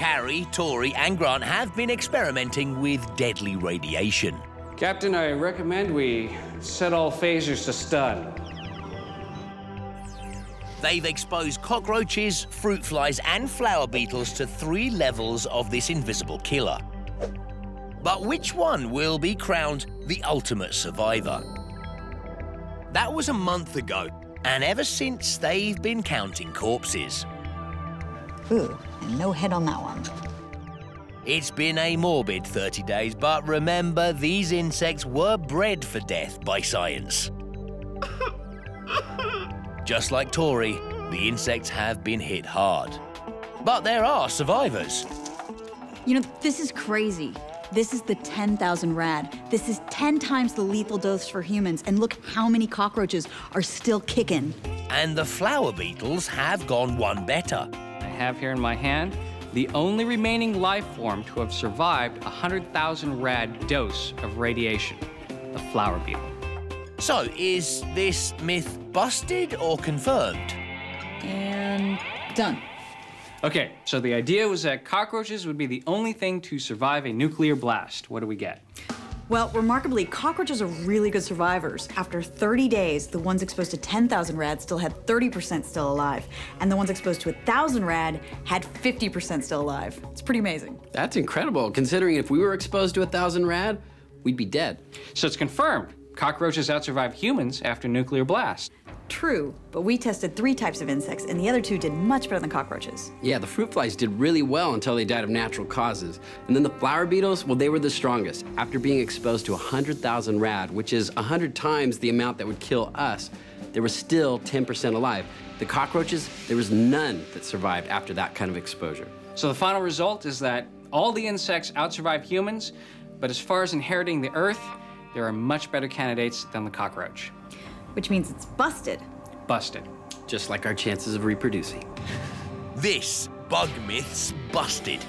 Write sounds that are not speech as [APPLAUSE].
Kari, Tory, and Grant have been experimenting with deadly radiation. Captain, I recommend we set all phasers to stun. They've exposed cockroaches, fruit flies, and flower beetles to three levels of this invisible killer. But which one will be crowned the ultimate survivor? That was a month ago, and ever since they've been counting corpses. Ooh, no head on that one. It's been a morbid 30 days, but remember, these insects were bred for death by science. [LAUGHS] Just like Tory, the insects have been hit hard. But there are survivors. You know, this is crazy. This is the 10,000 rad. This is 10 times the lethal dose for humans, and look how many cockroaches are still kicking. And the flower beetles have gone one better. I have here in my hand the only remaining life form to have survived a 100,000 rad dose of radiation, the flower beetle. So, is this myth busted or confirmed? And done. Okay, so the idea was that cockroaches would be the only thing to survive a nuclear blast. What do we get? Well, remarkably, cockroaches are really good survivors. After 30 days, the ones exposed to 10,000 rad still had 30% still alive, and the ones exposed to 1,000 rad had 50% still alive. It's pretty amazing. That's incredible, considering if we were exposed to 1,000 rad, we'd be dead. So it's confirmed. Cockroaches outsurvive humans after nuclear blast. True, but we tested three types of insects, and the other two did much better than cockroaches. Yeah, the fruit flies did really well until they died of natural causes. And then the flower beetles, well, they were the strongest. After being exposed to 100,000 rad, which is 100 times the amount that would kill us, they were still 10% alive. The cockroaches, there was none that survived after that kind of exposure. So the final result is that all the insects outsurvive humans, but as far as inheriting the Earth, there are much better candidates than the cockroach. Which means it's busted. Busted. Just like our chances of reproducing. This Bug Myth's Busted.